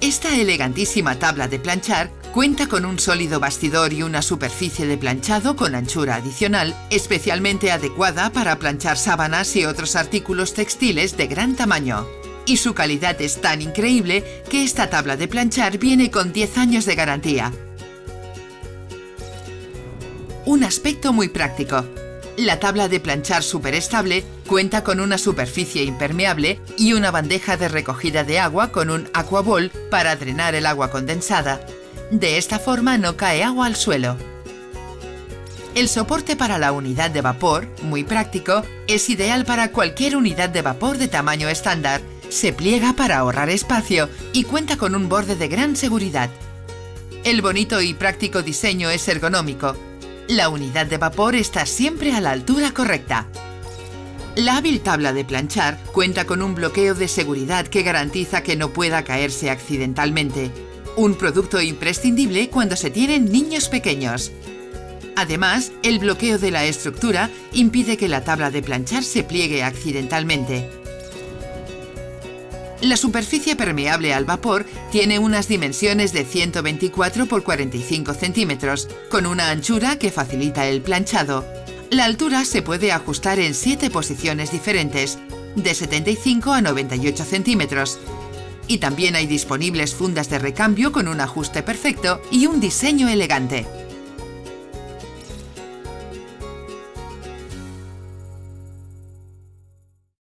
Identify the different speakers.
Speaker 1: Esta elegantísima tabla de planchar cuenta con un sólido bastidor y una superficie de planchado con anchura adicional, especialmente adecuada para planchar sábanas y otros artículos textiles de gran tamaño. Y su calidad es tan increíble que esta tabla de planchar viene con 10 años de garantía. Un aspecto muy práctico. La tabla de planchar superestable cuenta con una superficie impermeable y una bandeja de recogida de agua con un aquabol para drenar el agua condensada. De esta forma no cae agua al suelo. El soporte para la unidad de vapor, muy práctico, es ideal para cualquier unidad de vapor de tamaño estándar. Se pliega para ahorrar espacio y cuenta con un borde de gran seguridad. El bonito y práctico diseño es ergonómico, la unidad de vapor está siempre a la altura correcta. La hábil tabla de planchar cuenta con un bloqueo de seguridad que garantiza que no pueda caerse accidentalmente. Un producto imprescindible cuando se tienen niños pequeños. Además, el bloqueo de la estructura impide que la tabla de planchar se pliegue accidentalmente. La superficie permeable al vapor tiene unas dimensiones de 124 x 45 centímetros, con una anchura que facilita el planchado. La altura se puede ajustar en 7 posiciones diferentes, de 75 a 98 centímetros. Y también hay disponibles fundas de recambio con un ajuste perfecto y un diseño elegante.